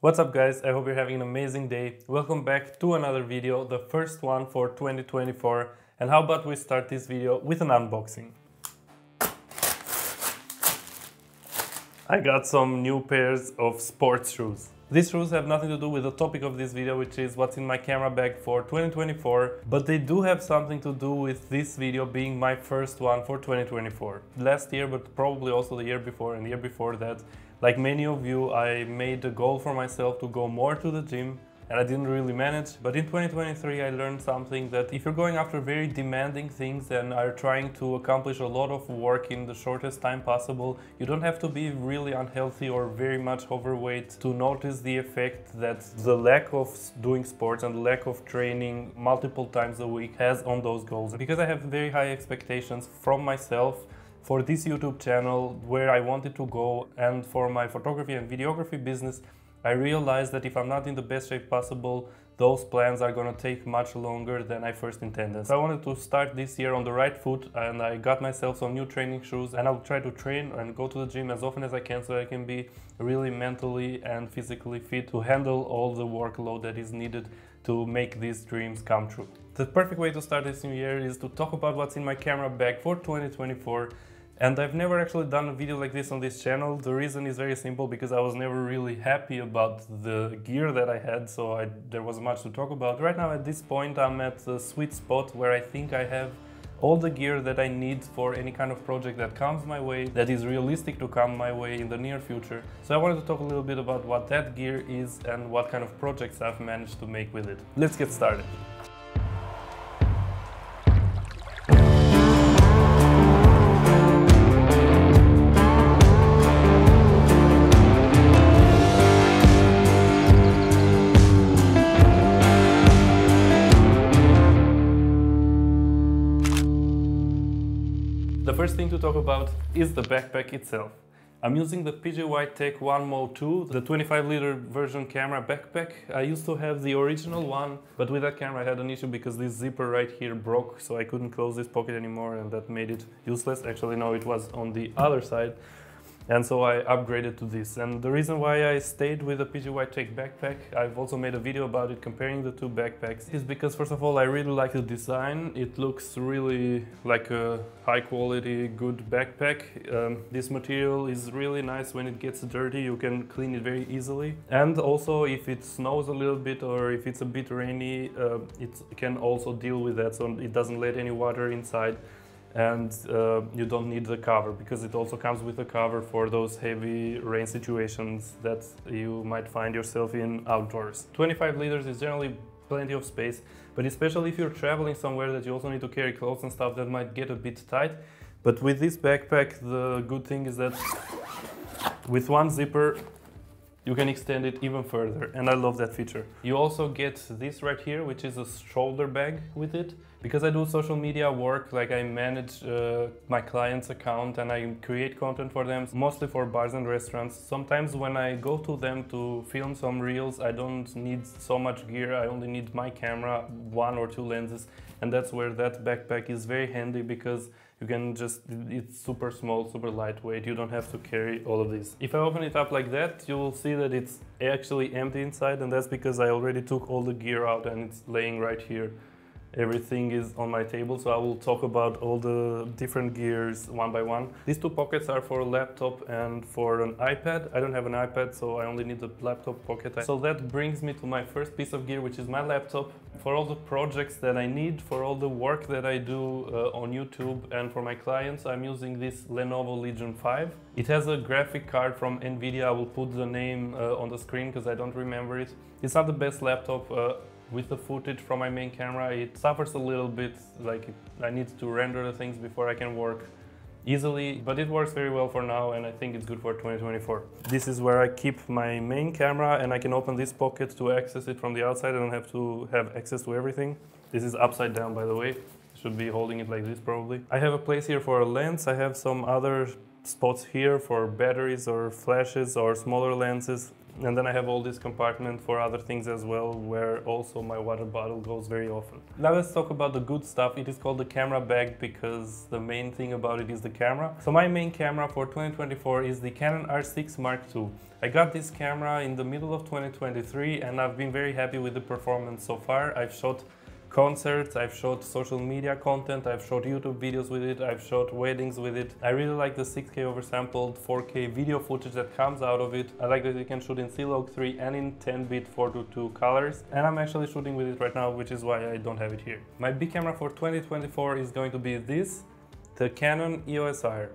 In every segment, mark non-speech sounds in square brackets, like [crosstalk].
What's up guys, I hope you're having an amazing day. Welcome back to another video, the first one for 2024. And how about we start this video with an unboxing. I got some new pairs of sports shoes. These shoes have nothing to do with the topic of this video, which is what's in my camera bag for 2024, but they do have something to do with this video being my first one for 2024. Last year, but probably also the year before and the year before that, like many of you, I made a goal for myself to go more to the gym and I didn't really manage. But in 2023, I learned something that if you're going after very demanding things and are trying to accomplish a lot of work in the shortest time possible, you don't have to be really unhealthy or very much overweight to notice the effect that the lack of doing sports and lack of training multiple times a week has on those goals. Because I have very high expectations from myself for this YouTube channel where I wanted to go and for my photography and videography business I realized that if I'm not in the best shape possible, those plans are gonna take much longer than I first intended. So I wanted to start this year on the right foot and I got myself some new training shoes and I'll try to train and go to the gym as often as I can so I can be really mentally and physically fit to handle all the workload that is needed to make these dreams come true. The perfect way to start this new year is to talk about what's in my camera bag for 2024 and I've never actually done a video like this on this channel. The reason is very simple because I was never really happy about the gear that I had, so I, there was much to talk about. Right now at this point I'm at a sweet spot where I think I have all the gear that I need for any kind of project that comes my way, that is realistic to come my way in the near future. So I wanted to talk a little bit about what that gear is and what kind of projects I've managed to make with it. Let's get started. First thing to talk about is the backpack itself. I'm using the PGY Tech OneMo 2, the 25 liter version camera backpack. I used to have the original one, but with that camera I had an issue because this zipper right here broke, so I couldn't close this pocket anymore and that made it useless. Actually, no, it was on the other side. And so I upgraded to this. And the reason why I stayed with the PGY Tech backpack, I've also made a video about it comparing the two backpacks, is because first of all I really like the design. It looks really like a high quality, good backpack. Um, this material is really nice when it gets dirty, you can clean it very easily. And also if it snows a little bit or if it's a bit rainy, uh, it can also deal with that so it doesn't let any water inside and uh, you don't need the cover because it also comes with a cover for those heavy rain situations that you might find yourself in outdoors. 25 liters is generally plenty of space, but especially if you're traveling somewhere that you also need to carry clothes and stuff that might get a bit tight. But with this backpack, the good thing is that with one zipper, you can extend it even further and I love that feature. You also get this right here which is a shoulder bag with it because I do social media work like I manage uh, my client's account and I create content for them mostly for bars and restaurants. Sometimes when I go to them to film some reels I don't need so much gear. I only need my camera one or two lenses. And that's where that backpack is very handy because you can just it's super small super lightweight. You don't have to carry all of this. If i open it up like that you will see that it's actually empty inside. And that's because i already took all the gear out and it's laying right here everything is on my table so I will talk about all the different gears one by one. These two pockets are for a laptop and for an iPad. I don't have an iPad so I only need the laptop pocket. So that brings me to my first piece of gear which is my laptop. For all the projects that I need, for all the work that I do uh, on YouTube and for my clients I'm using this Lenovo Legion 5. It has a graphic card from Nvidia, I will put the name uh, on the screen because I don't remember it. It's not the best laptop uh, with the footage from my main camera it suffers a little bit like I need to render the things before I can work easily but it works very well for now and I think it's good for 2024. This is where I keep my main camera and I can open this pocket to access it from the outside I don't have to have access to everything. This is upside down by the way should be holding it like this probably. I have a place here for a lens. I have some other spots here for batteries or flashes or smaller lenses And then I have all this compartment for other things as well, where also my water bottle goes very often. Now let's talk about the good stuff. It is called the camera bag because the main thing about it is the camera. So my main camera for 2024 is the Canon R6 Mark II. I got this camera in the middle of 2023 and I've been very happy with the performance so far. I've shot concerts, I've shot social media content, I've shot YouTube videos with it, I've shot weddings with it. I really like the 6K oversampled 4K video footage that comes out of it. I like that you can shoot in C-Log 3 and in 10-bit 422 colors. And I'm actually shooting with it right now, which is why I don't have it here. My big camera for 2024 is going to be this, the Canon EOS R.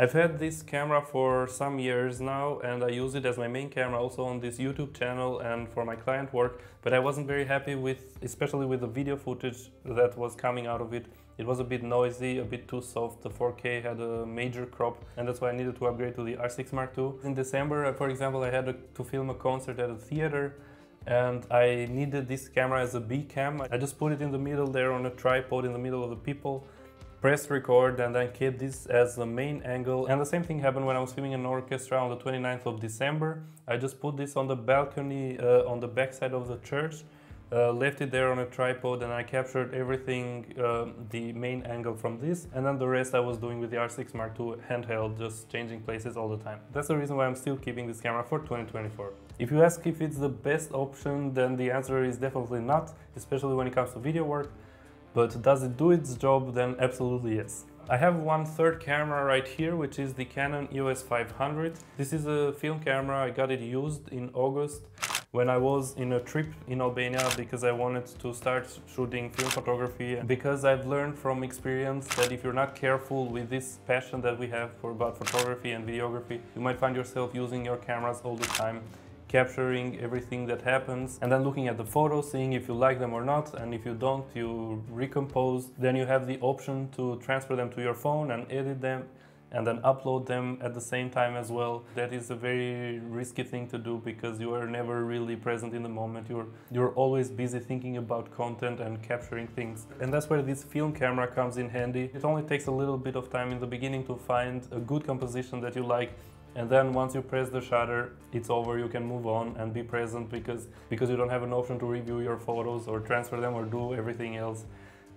I've had this camera for some years now and I use it as my main camera also on this YouTube channel and for my client work, but I wasn't very happy with, especially with the video footage that was coming out of it. It was a bit noisy, a bit too soft, the 4K had a major crop and that's why I needed to upgrade to the R6 Mark II. In December, for example, I had to film a concert at a theater and I needed this camera as a B cam. I just put it in the middle there on a tripod in the middle of the people press record and then keep this as the main angle. And the same thing happened when I was filming an orchestra on the 29th of December. I just put this on the balcony uh, on the backside of the church, uh, left it there on a tripod and I captured everything, uh, the main angle from this. And then the rest I was doing with the R6 Mark II handheld, just changing places all the time. That's the reason why I'm still keeping this camera for 2024. If you ask if it's the best option, then the answer is definitely not, especially when it comes to video work. But does it do its job? Then absolutely yes. I have one third camera right here, which is the Canon EOS 500. This is a film camera, I got it used in August when I was in a trip in Albania because I wanted to start shooting film photography because I've learned from experience that if you're not careful with this passion that we have for about photography and videography, you might find yourself using your cameras all the time capturing everything that happens and then looking at the photos, seeing if you like them or not. And if you don't, you recompose. Then you have the option to transfer them to your phone and edit them and then upload them at the same time as well. That is a very risky thing to do because you are never really present in the moment. You're you're always busy thinking about content and capturing things. And that's where this film camera comes in handy. It only takes a little bit of time in the beginning to find a good composition that you like and then once you press the shutter it's over you can move on and be present because because you don't have an option to review your photos or transfer them or do everything else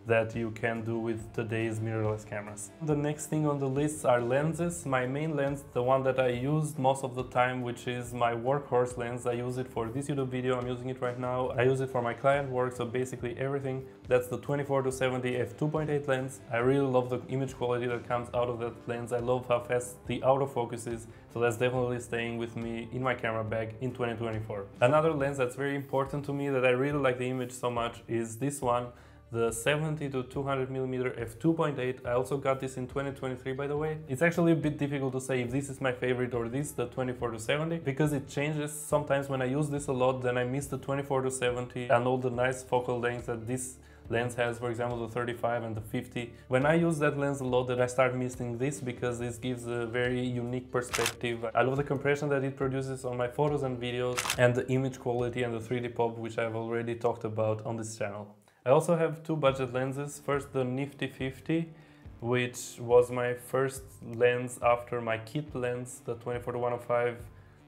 that you can do with today's mirrorless cameras. The next thing on the list are lenses. My main lens, the one that I use most of the time, which is my workhorse lens. I use it for this YouTube video, I'm using it right now. I use it for my client work, so basically everything. That's the 24 to 70 f2.8 lens. I really love the image quality that comes out of that lens. I love how fast the autofocus is, so that's definitely staying with me in my camera bag in 2024. Another lens that's very important to me that I really like the image so much is this one the 70 to 200 millimeter f2.8. I also got this in 2023 by the way. It's actually a bit difficult to say if this is my favorite or this, the 24 to 70, because it changes sometimes when I use this a lot, then I miss the 24 to 70 and all the nice focal lengths that this lens has, for example, the 35 and the 50. When I use that lens a lot, then I start missing this because this gives a very unique perspective. I love the compression that it produces on my photos and videos and the image quality and the 3D pop, which I've already talked about on this channel. I also have two budget lenses. First the Nifty 50, which was my first lens after my kit lens, the 24-105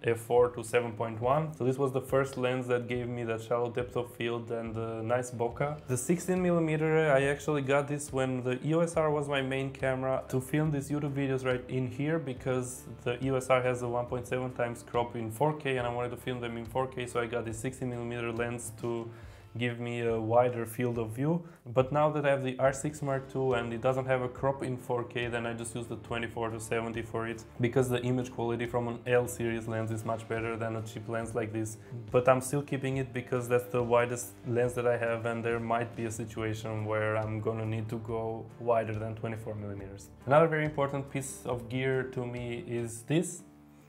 f4 to 7.1. So this was the first lens that gave me that shallow depth of field and a nice bokeh. The 16 millimeter, I actually got this when the EOS R was my main camera to film these YouTube videos right in here because the EOS R has a 1.7 times crop in 4K and I wanted to film them in 4K so I got this 16 millimeter lens to give me a wider field of view. But now that I have the R6 Mark II and it doesn't have a crop in 4K, then I just use the 24 to 70 for it because the image quality from an L series lens is much better than a cheap lens like this. But I'm still keeping it because that's the widest lens that I have and there might be a situation where I'm gonna need to go wider than 24 millimeters. Another very important piece of gear to me is this,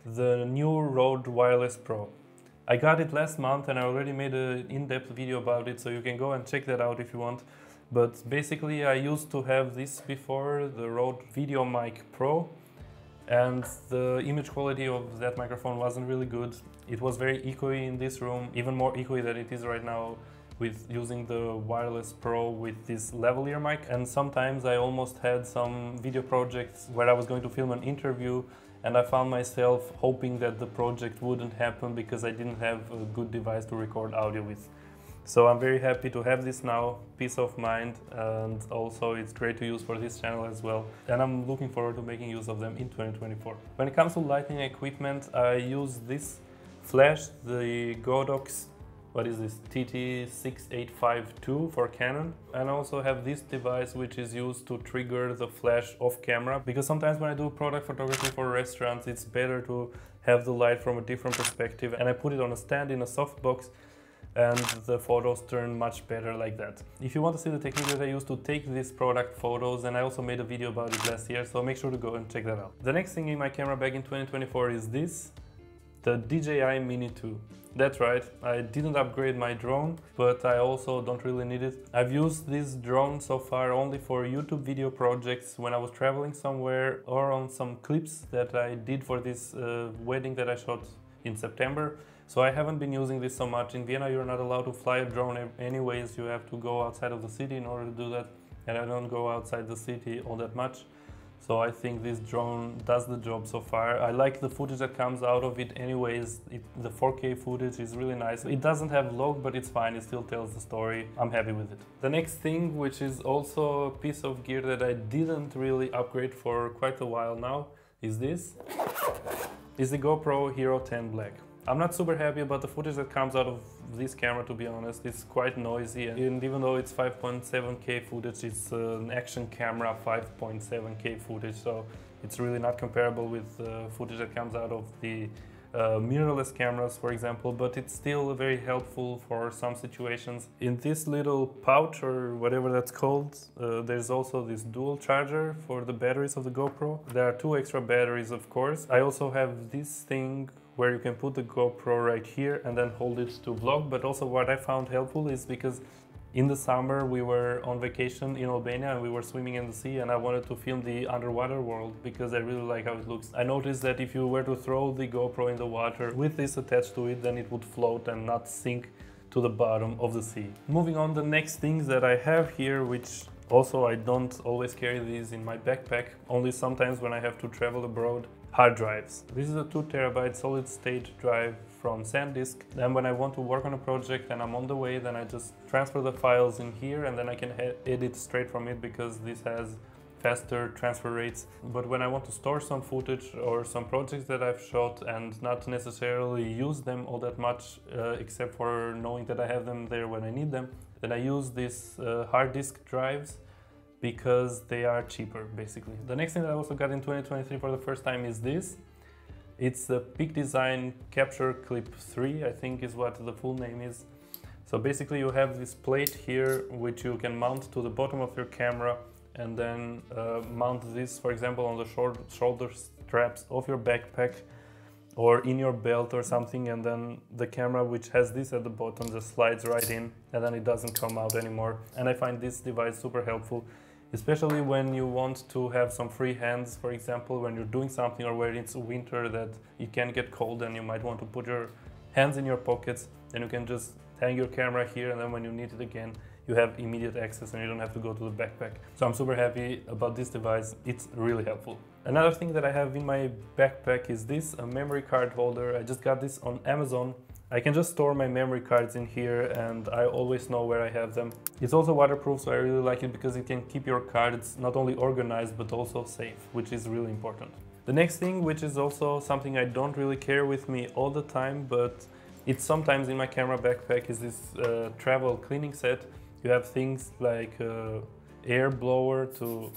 the new Rode Wireless Pro. I got it last month and I already made an in-depth video about it, so you can go and check that out if you want. But basically I used to have this before, the Rode VideoMic Pro, and the image quality of that microphone wasn't really good. It was very echoey in this room, even more echoey than it is right now with using the wireless pro with this lavalier mic and sometimes I almost had some video projects where I was going to film an interview and I found myself hoping that the project wouldn't happen because I didn't have a good device to record audio with. So I'm very happy to have this now, peace of mind, and also it's great to use for this channel as well. And I'm looking forward to making use of them in 2024. When it comes to lighting equipment, I use this flash, the Godox what is this TT6852 for Canon and I also have this device which is used to trigger the flash off camera because sometimes when I do product photography for restaurants it's better to have the light from a different perspective and I put it on a stand in a softbox and the photos turn much better like that. If you want to see the technique that I use to take these product photos, and I also made a video about it last year, so make sure to go and check that out. The next thing in my camera bag in 2024 is this, the DJI Mini 2. That's right, I didn't upgrade my drone, but I also don't really need it. I've used this drone so far only for YouTube video projects when I was traveling somewhere or on some clips that I did for this uh, wedding that I shot in September. So I haven't been using this so much. In Vienna you're not allowed to fly a drone anyways, you have to go outside of the city in order to do that. And I don't go outside the city all that much. So I think this drone does the job so far. I like the footage that comes out of it anyways. It, the 4K footage is really nice. It doesn't have log, but it's fine. It still tells the story. I'm happy with it. The next thing, which is also a piece of gear that I didn't really upgrade for quite a while now, is this. Is the GoPro Hero 10 Black. I'm not super happy about the footage that comes out of this camera to be honest. It's quite noisy and even though it's 5.7k footage, it's an action camera 5.7k footage so it's really not comparable with uh, footage that comes out of the uh, mirrorless cameras for example but it's still very helpful for some situations. In this little pouch or whatever that's called uh, there's also this dual charger for the batteries of the GoPro. There are two extra batteries of course. I also have this thing where you can put the GoPro right here and then hold it to vlog. But also what I found helpful is because in the summer we were on vacation in Albania and we were swimming in the sea and I wanted to film the underwater world because I really like how it looks. I noticed that if you were to throw the GoPro in the water with this attached to it then it would float and not sink to the bottom of the sea. Moving on, the next things that I have here which also I don't always carry these in my backpack, only sometimes when I have to travel abroad hard drives. This is a 2 terabyte solid state drive from SanDisk. Then when I want to work on a project and I'm on the way, then I just transfer the files in here and then I can edit straight from it because this has faster transfer rates. But when I want to store some footage or some projects that I've shot and not necessarily use them all that much, uh, except for knowing that I have them there when I need them, then I use these uh, hard disk drives because they are cheaper basically. The next thing that I also got in 2023 for the first time is this. It's the Peak Design Capture Clip 3, I think is what the full name is. So basically you have this plate here which you can mount to the bottom of your camera and then uh, mount this for example on the short shoulder straps of your backpack or in your belt or something and then the camera which has this at the bottom just slides right in and then it doesn't come out anymore and I find this device super helpful especially when you want to have some free hands, for example, when you're doing something or when it's winter that you can get cold and you might want to put your hands in your pockets, then you can just hang your camera here and then when you need it again, you have immediate access and you don't have to go to the backpack. So I'm super happy about this device, it's really helpful. Another thing that I have in my backpack is this, a memory card holder. I just got this on Amazon I can just store my memory cards in here and I always know where I have them. It's also waterproof so I really like it because it can keep your cards not only organized but also safe, which is really important. The next thing, which is also something I don't really care with me all the time, but it's sometimes in my camera backpack, is this uh, travel cleaning set. You have things like uh, air blower to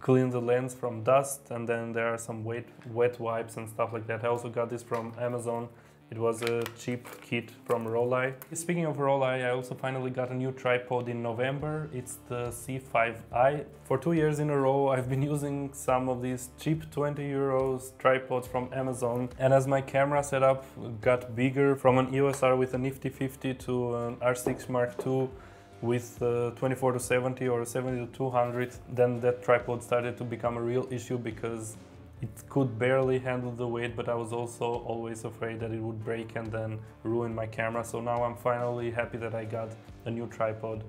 clean the lens from dust and then there are some wet, wet wipes and stuff like that. I also got this from Amazon it was a cheap kit from Rollei. Speaking of Rollei, I also finally got a new tripod in November. It's the C5i. For two years in a row, I've been [laughs] using some of these cheap 20 euros tripods from Amazon. And as my camera setup got bigger from an EOS R with a nifty 50 to an R6 Mark II with uh, 24 to 70 or 70 to 200, then that tripod started to become a real issue because it could barely handle the weight, but I was also always afraid that it would break and then ruin my camera. So now I'm finally happy that I got a new tripod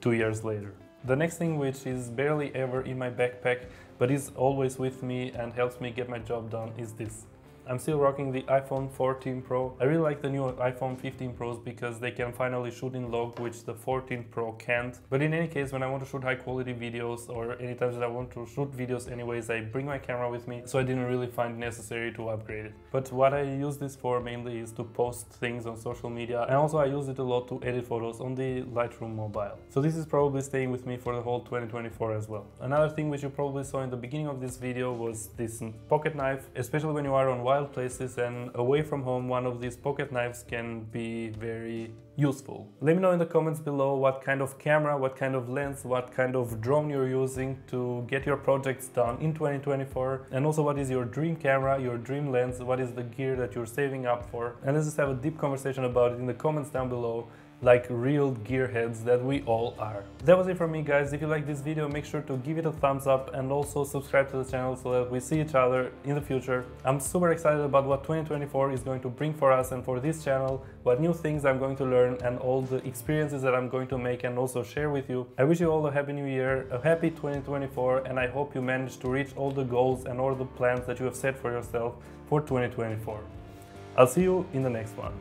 two years later. The next thing which is barely ever in my backpack, but is always with me and helps me get my job done is this. I'm still rocking the iPhone 14 Pro. I really like the new iPhone 15 Pros because they can finally shoot in log, which the 14 Pro can't. But in any case, when I want to shoot high quality videos or any times that I want to shoot videos anyways, I bring my camera with me, so I didn't really find necessary to upgrade it. But what I use this for mainly is to post things on social media, and also I use it a lot to edit photos on the Lightroom mobile. So this is probably staying with me for the whole 2024 as well. Another thing which you probably saw in the beginning of this video was this pocket knife, especially when you are on wild places and away from home, one of these pocket knives can be very useful. Let me know in the comments below what kind of camera, what kind of lens, what kind of drone you're using to get your projects done in 2024 and also what is your dream camera, your dream lens, what is the gear that you're saving up for? And let's just have a deep conversation about it in the comments down below like real gearheads that we all are. That was it from me guys. If you like this video, make sure to give it a thumbs up and also subscribe to the channel so that we see each other in the future. I'm super excited about what 2024 is going to bring for us and for this channel, what new things I'm going to learn and all the experiences that I'm going to make and also share with you. I wish you all a happy new year, a happy 2024 and I hope you manage to reach all the goals and all the plans that you have set for yourself for 2024. I'll see you in the next one.